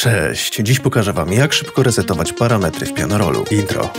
Cześć, dziś pokażę Wam jak szybko resetować parametry w Pianorolu. Intro.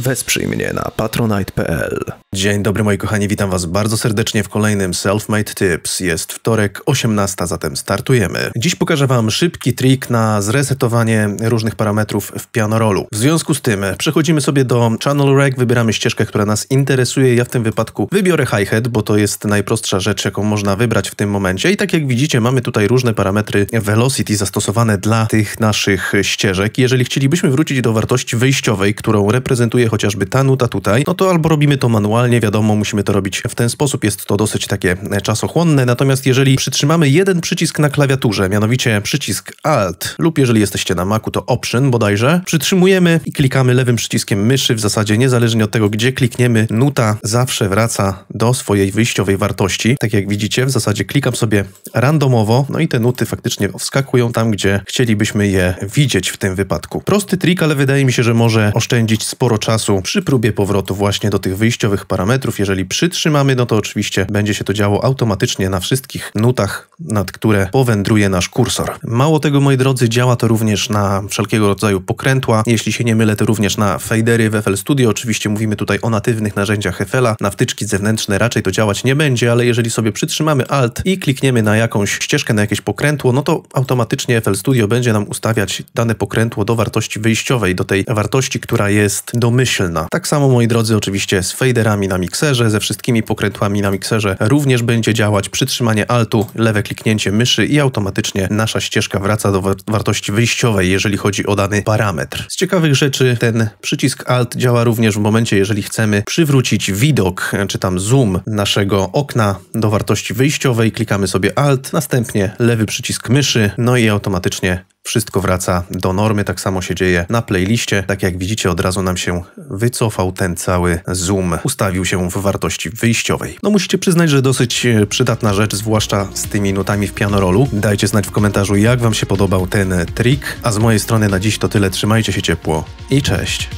Wesprzyj mnie na patronite.pl. Dzień dobry moi kochani, witam was bardzo serdecznie w kolejnym Selfmade Tips. Jest wtorek 18, zatem startujemy. Dziś pokażę wam szybki trik na zresetowanie różnych parametrów w pianorolu. W związku z tym przechodzimy sobie do Channel Rec, wybieramy ścieżkę, która nas interesuje. Ja w tym wypadku wybiorę hi-hat, bo to jest najprostsza rzecz, jaką można wybrać w tym momencie. I tak jak widzicie, mamy tutaj różne parametry velocity zastosowane dla tych naszych ścieżek. Jeżeli chcielibyśmy wrócić do wartości wyjściowej, którą reprezentuje chociażby ta nuta tutaj, no to albo robimy to manualnie, wiadomo, musimy to robić w ten sposób, jest to dosyć takie czasochłonne, natomiast jeżeli przytrzymamy jeden przycisk na klawiaturze, mianowicie przycisk Alt lub jeżeli jesteście na Macu to Option bodajże, przytrzymujemy i klikamy lewym przyciskiem myszy, w zasadzie niezależnie od tego, gdzie klikniemy, nuta zawsze wraca do swojej wyjściowej wartości. Tak jak widzicie, w zasadzie klikam sobie randomowo, no i te nuty faktycznie wskakują tam, gdzie chcielibyśmy je widzieć w tym wypadku. Prosty trik, ale wydaje mi się, że może oszczędzić sporo czasu czasu przy próbie powrotu właśnie do tych wyjściowych parametrów. Jeżeli przytrzymamy, no to oczywiście będzie się to działo automatycznie na wszystkich nutach, nad które powędruje nasz kursor. Mało tego, moi drodzy, działa to również na wszelkiego rodzaju pokrętła. Jeśli się nie mylę, to również na fadery w FL Studio. Oczywiście mówimy tutaj o natywnych narzędziach FL-a. Na wtyczki zewnętrzne raczej to działać nie będzie, ale jeżeli sobie przytrzymamy Alt i klikniemy na jakąś ścieżkę, na jakieś pokrętło, no to automatycznie FL Studio będzie nam ustawiać dane pokrętło do wartości wyjściowej, do tej wartości, która jest domyślna Tak samo, moi drodzy, oczywiście z faderami na mikserze, ze wszystkimi pokrętłami na mikserze również będzie działać przytrzymanie altu, lewe kliknięcie myszy i automatycznie nasza ścieżka wraca do wartości wyjściowej, jeżeli chodzi o dany parametr. Z ciekawych rzeczy ten przycisk alt działa również w momencie, jeżeli chcemy przywrócić widok, czy tam zoom naszego okna do wartości wyjściowej. Klikamy sobie alt, następnie lewy przycisk myszy, no i automatycznie wszystko wraca do normy. Tak samo się dzieje na playliście. Tak jak widzicie, od razu nam się wycofał ten cały zoom, ustawił się w wartości wyjściowej. No musicie przyznać, że dosyć e, przydatna rzecz, zwłaszcza z tymi nutami w pianorolu. Dajcie znać w komentarzu, jak wam się podobał ten trik. A z mojej strony na dziś to tyle. Trzymajcie się ciepło i cześć.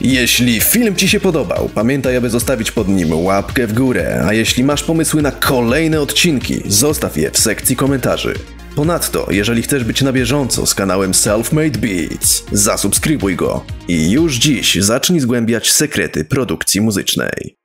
Jeśli film Ci się podobał, pamiętaj, aby zostawić pod nim łapkę w górę, a jeśli masz pomysły na kolejne odcinki, zostaw je w sekcji komentarzy. Ponadto, jeżeli chcesz być na bieżąco z kanałem Selfmade Beats, zasubskrybuj go i już dziś zacznij zgłębiać sekrety produkcji muzycznej.